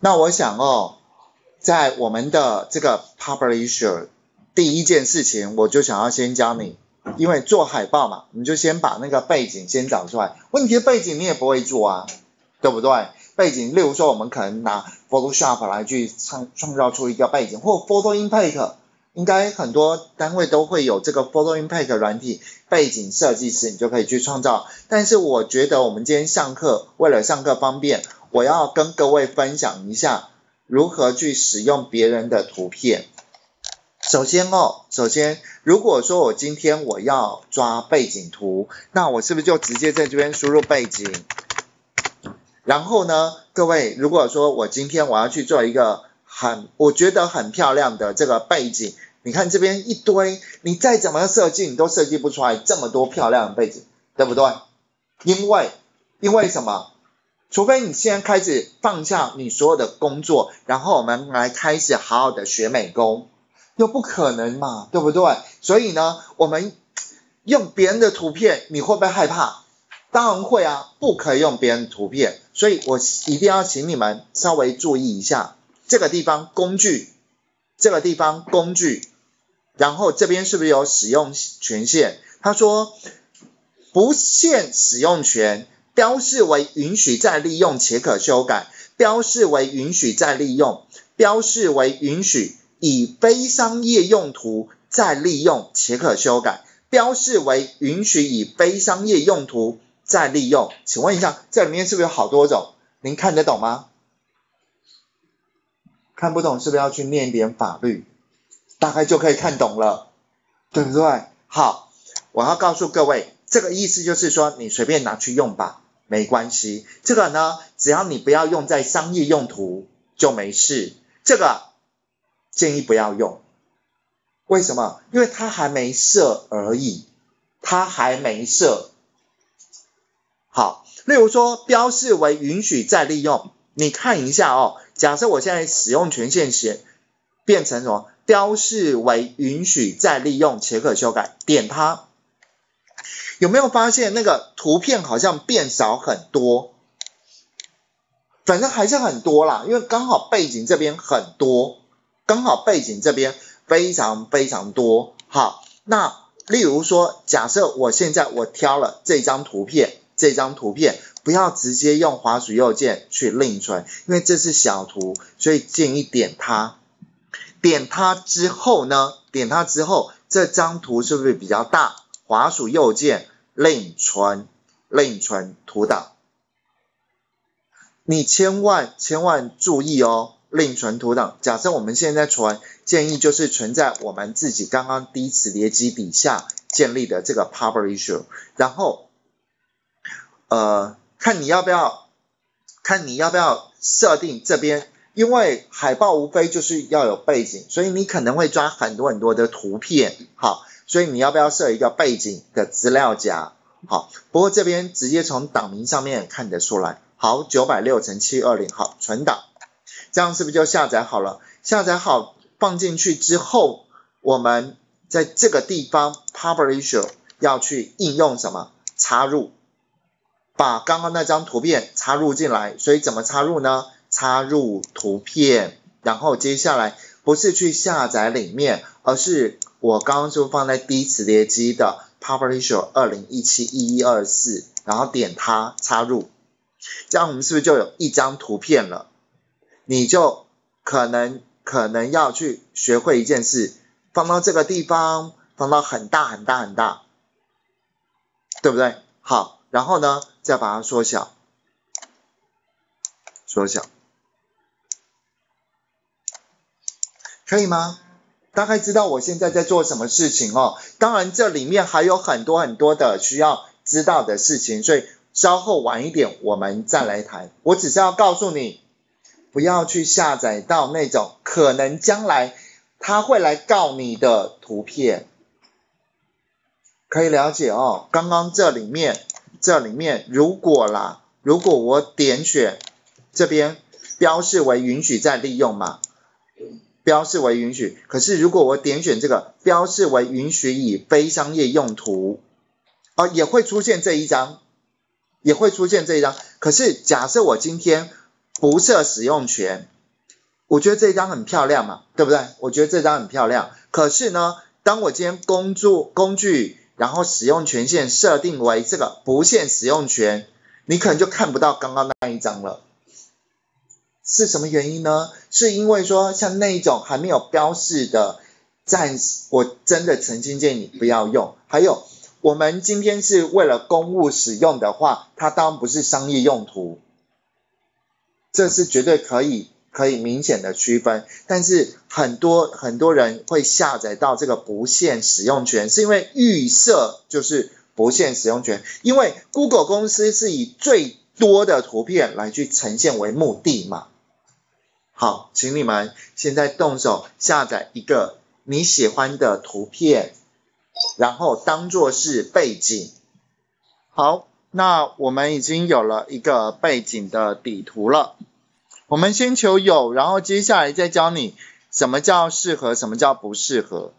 那我想哦，在我们的这个 publisher 第一件事情，我就想要先教你，因为做海报嘛，你就先把那个背景先找出来。问题的背景你也不会做啊，对不对？背景，例如说我们可能拿 Photoshop 来去创创造出一个背景，或 Photo Impact，应该很多单位都会有这个 Follow Impact 软体背景设计师，你就可以去创造。但是我觉得我们今天上课为了上课方便，我要跟各位分享一下如何去使用别人的图片。首先哦，首先如果说我今天我要抓背景图，那我是不是就直接在这边输入背景？然后呢，各位，如果说我今天我要去做一个很我觉得很漂亮的这个背景，你看这边一堆，你再怎么设计，你都设计不出来这么多漂亮的背景，对不对？因为因为什么？除非你现在开始放下你所有的工作，然后我们来开始好好的学美工，又不可能嘛，对不对？所以呢，我们用别人的图片，你会不会害怕？当然会啊，不可以用别人图片，所以我一定要请你们稍微注意一下这个地方工具，这个地方工具，然后这边是不是有使用权限？他说不限使用权，标示为允许再利用且可修改，标示为允许再利用，标示为允许以非商业用途再利用且可修改，标示为允许以非商业用途。再利用，请问一下，这里面是不是有好多种？您看得懂吗？看不懂是不是要去念点法律？大概就可以看懂了，对不对？好，我要告诉各位，这个意思就是说，你随便拿去用吧，没关系。这个呢，只要你不要用在商业用途就没事。这个建议不要用，为什么？因为它还没设而已，它还没设。好，例如说标示为允许再利用，你看一下哦。假设我现在使用权限写变成什么？标示为允许再利用且可修改，点它，有没有发现那个图片好像变少很多？反正还是很多啦，因为刚好背景这边很多，刚好背景这边非常非常多。好，那例如说，假设我现在我挑了这张图片。这张图片不要直接用滑鼠右键去另存，因为这是小图，所以建议点它。点它之后呢，点它之后，这张图是不是比较大？滑鼠右键另存，另存图档。你千万千万注意哦，另存图档。假设我们现在存，建议就是存在我们自己刚刚低磁碟机底下建立的这个 publisher，然后。呃，看你要不要，看你要不要设定这边，因为海报无非就是要有背景，所以你可能会抓很多很多的图片，好，所以你要不要设一个背景的资料夹？好，不过这边直接从档名上面看得出来，好，九百六乘七二零，好，存档，这样是不是就下载好了？下载好放进去之后，我们在这个地方 publisher 要去应用什么？插入。把刚刚那张图片插入进来，所以怎么插入呢？插入图片，然后接下来不是去下载里面，而是我刚刚就放在低磁碟机的 Publisher 二零一七一一二四，然后点它插入，这样我们是不是就有一张图片了？你就可能可能要去学会一件事，放到这个地方，放到很大很大很大，对不对？好，然后呢？再把它缩小，缩小，可以吗？大概知道我现在在做什么事情哦。当然，这里面还有很多很多的需要知道的事情，所以稍后晚一点我们再来谈。我只是要告诉你，不要去下载到那种可能将来他会来告你的图片，可以了解哦。刚刚这里面。这里面如果啦，如果我点选这边标示为允许再利用嘛，标示为允许。可是如果我点选这个标示为允许以非商业用途，啊也会出现这一张，也会出现这一张。可是假设我今天不设使用权。我觉得这张很漂亮嘛，对不对？我觉得这张很漂亮。可是呢，当我今天工作工具，然后使用权限设定为这个不限使用权，你可能就看不到刚刚那一张了。是什么原因呢？是因为说像那一种还没有标示的，暂时我真的曾经建议你不要用。还有，我们今天是为了公务使用的话，它当然不是商业用途，这是绝对可以可以明显的区分。但是很多很多人会下载到这个不限使用权，是因为预设就是不限使用权，因为 Google 公司是以最多的图片来去呈现为目的嘛。好，请你们现在动手下载一个你喜欢的图片，然后当做是背景。好，那我们已经有了一个背景的底图了。我们先求有，然后接下来再教你什么叫适合，什么叫不适合。